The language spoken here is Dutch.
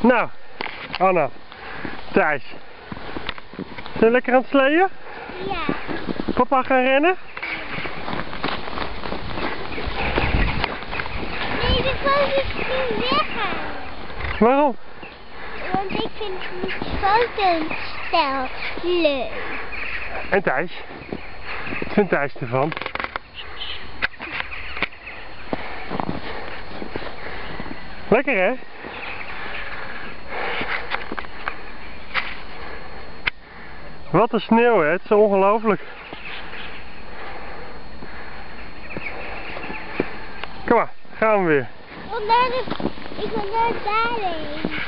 Nou, Anna, Thijs. Zijn we lekker aan het sleeën? Ja. Papa gaan rennen? Nee, de foto's niet weggaan. Waarom? Want ik vind die fotostijl leuk. En Thijs? Wat vindt Thijs ervan? Lekker hè? Wat een sneeuw hè, het is ongelooflijk. Kom maar, gaan we weer. Ik wil naar. Ik wil naar daarheen.